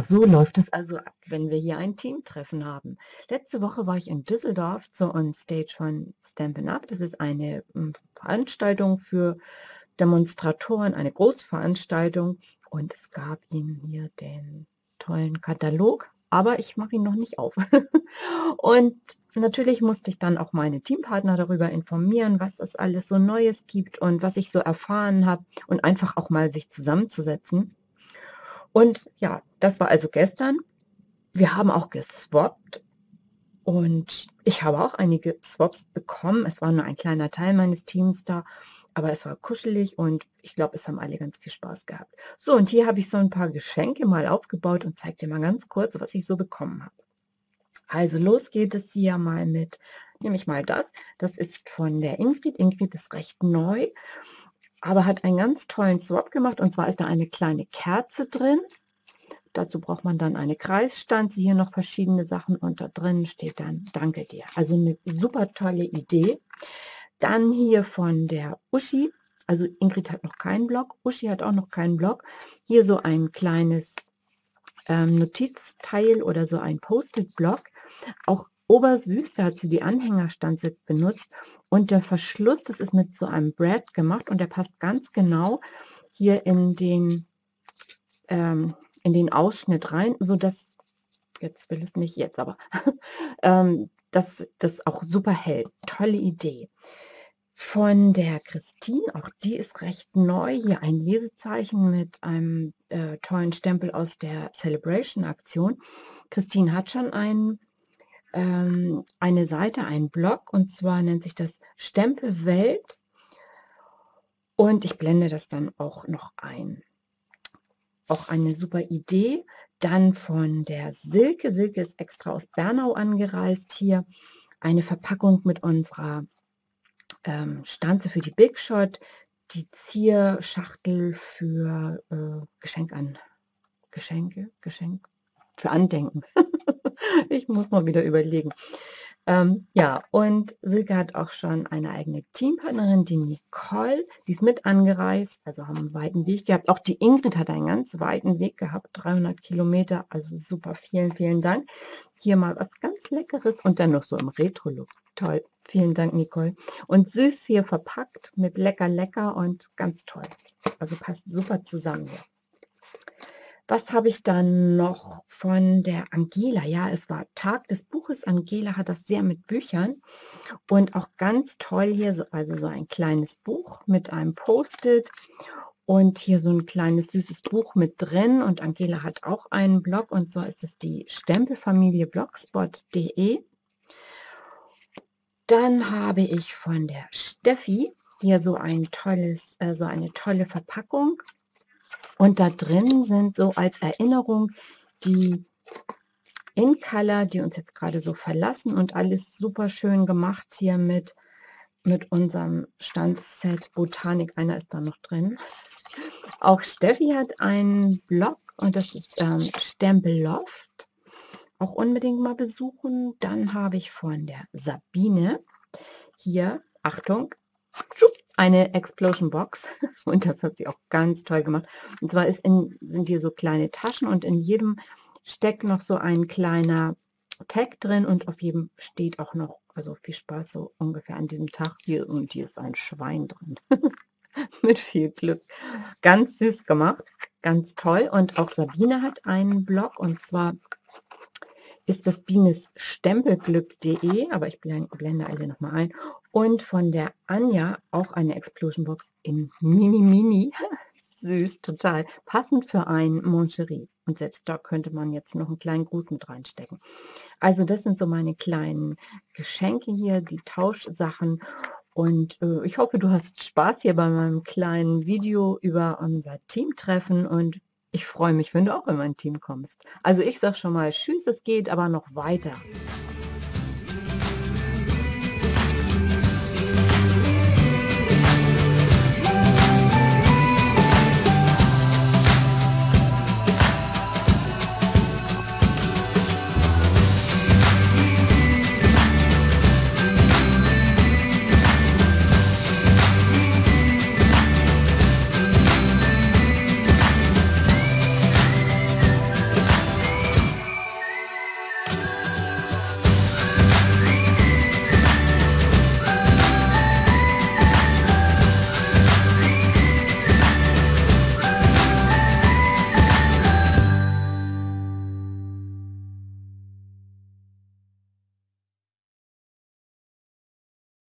So läuft es also ab, wenn wir hier ein Teamtreffen haben. Letzte Woche war ich in Düsseldorf zur On-Stage von Stampin' Up. Das ist eine hm, Veranstaltung für Demonstratoren, eine Großveranstaltung. Und es gab ihnen hier den tollen Katalog, aber ich mache ihn noch nicht auf. und natürlich musste ich dann auch meine Teampartner darüber informieren, was es alles so Neues gibt und was ich so erfahren habe und einfach auch mal sich zusammenzusetzen. Und ja, das war also gestern. Wir haben auch geswappt und ich habe auch einige Swaps bekommen. Es war nur ein kleiner Teil meines Teams da, aber es war kuschelig und ich glaube, es haben alle ganz viel Spaß gehabt. So, und hier habe ich so ein paar Geschenke mal aufgebaut und zeige dir mal ganz kurz, was ich so bekommen habe. Also los geht es hier mal mit, nehme ich mal das. Das ist von der Ingrid. Ingrid ist recht neu aber hat einen ganz tollen Swap gemacht. Und zwar ist da eine kleine Kerze drin. Dazu braucht man dann eine Kreisstanze, hier noch verschiedene Sachen und da drin steht dann Danke dir. Also eine super tolle Idee. Dann hier von der Uschi, also Ingrid hat noch keinen Blog, Uschi hat auch noch keinen Blog. Hier so ein kleines ähm, Notizteil oder so ein Post-it-Block. Auch obersüß, hat sie die Anhängerstanze benutzt und der Verschluss, das ist mit so einem Brad gemacht und der passt ganz genau hier in den, ähm, in den Ausschnitt rein, sodass, jetzt will es nicht jetzt, aber ähm, dass das auch super hält. Tolle Idee. Von der Christine, auch die ist recht neu, hier ein Lesezeichen mit einem äh, tollen Stempel aus der Celebration-Aktion. Christine hat schon einen ähm, eine Seite, einen Blog und zwar nennt sich das Stempelwelt und ich blende das dann auch noch ein. Auch eine super Idee. Dann von der Silke. Silke ist extra aus Bernau angereist hier. Eine Verpackung mit unserer ähm, Stanze für die Big Shot, die Zierschachtel für äh, Geschenk an Geschenke, Geschenk für Andenken. ich muss mal wieder überlegen. Ähm, ja, und Silke hat auch schon eine eigene Teampartnerin, die Nicole, die ist mit angereist, also haben einen weiten Weg gehabt. Auch die Ingrid hat einen ganz weiten Weg gehabt, 300 Kilometer, also super, vielen, vielen Dank. Hier mal was ganz Leckeres und dann noch so im Retro-Look. Toll, vielen Dank, Nicole. Und süß hier verpackt mit lecker, lecker und ganz toll. Also passt super zusammen hier. Was habe ich dann noch von der Angela? Ja, es war Tag des Buches. Angela hat das sehr mit Büchern und auch ganz toll hier, so, also so ein kleines Buch mit einem Post-it und hier so ein kleines süßes Buch mit drin. Und Angela hat auch einen Blog und so ist es die Stempelfamilie blogspot.de. Dann habe ich von der Steffi hier so ein tolles, äh, so eine tolle Verpackung und da drin sind so als Erinnerung die In-Color, die uns jetzt gerade so verlassen und alles super schön gemacht hier mit, mit unserem Standset Botanik. Einer ist da noch drin. Auch Steffi hat einen Blog und das ist ähm, Stempelloft. Auch unbedingt mal besuchen. Dann habe ich von der Sabine hier, Achtung, eine Explosion Box und das hat sie auch ganz toll gemacht. Und zwar ist in, sind hier so kleine Taschen und in jedem steckt noch so ein kleiner Tag drin und auf jedem steht auch noch, also viel Spaß so ungefähr an diesem Tag hier und hier ist ein Schwein drin. Mit viel Glück. Ganz süß gemacht, ganz toll. Und auch Sabine hat einen Blog und zwar ist das Bienesstempelglück.de, aber ich blende alle nochmal ein. Und von der Anja auch eine Explosion Box in Mini Mini. Süß, total. Passend für ein Moncherie. Und selbst da könnte man jetzt noch einen kleinen Gruß mit reinstecken. Also das sind so meine kleinen Geschenke hier, die Tauschsachen. Und äh, ich hoffe, du hast Spaß hier bei meinem kleinen Video über unser Teamtreffen und ich freue mich, wenn du auch in mein Team kommst. Also ich sage schon mal Tschüss, es geht aber noch weiter.